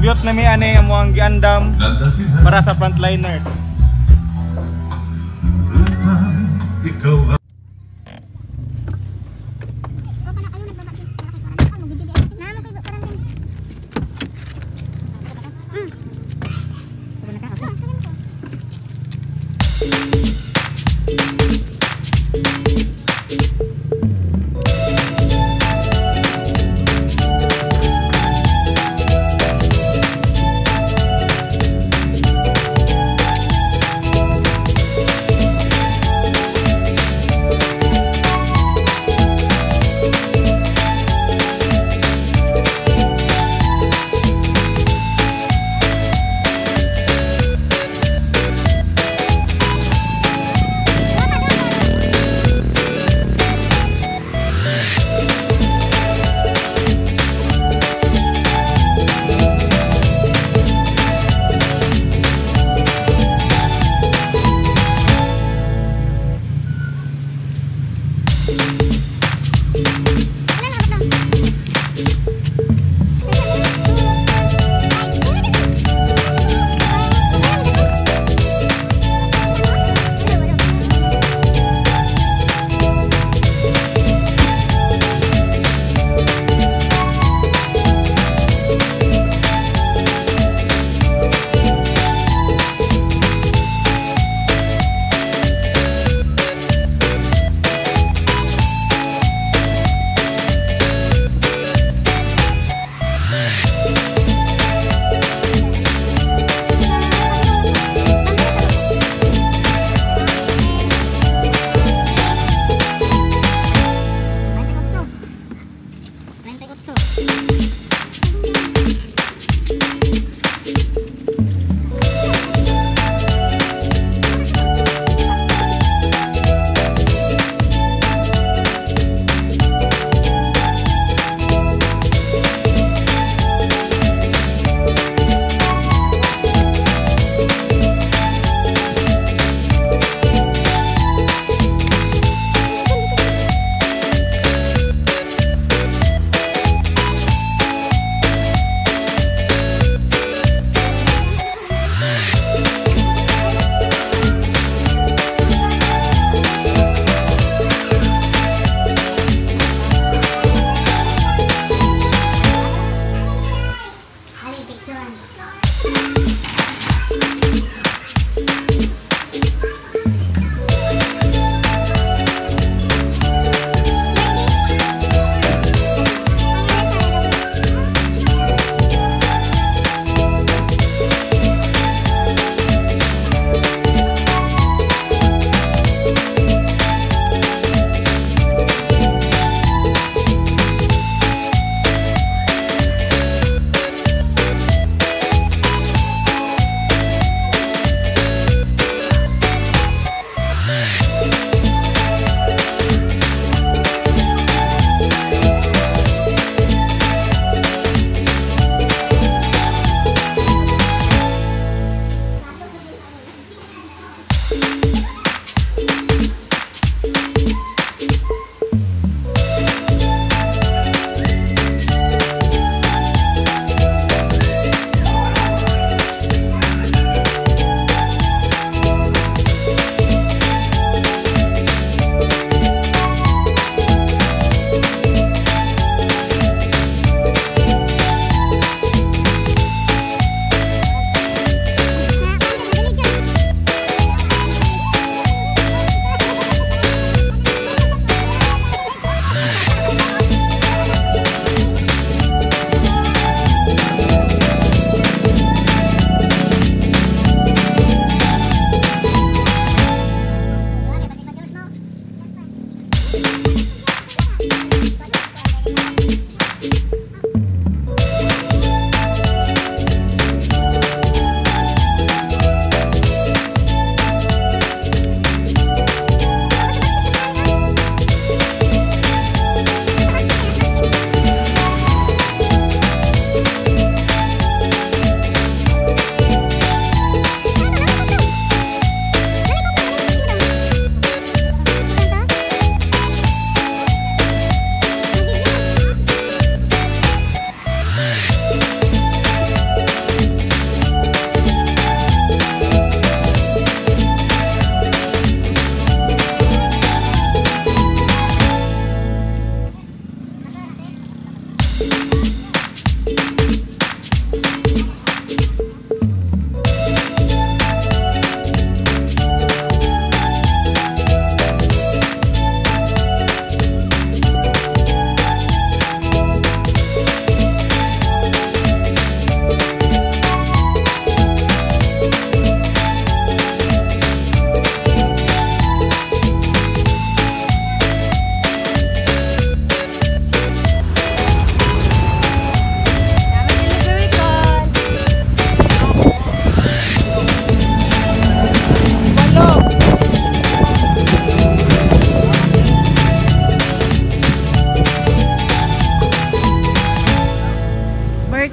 Mi ani amo ang giandam para sa frontliners.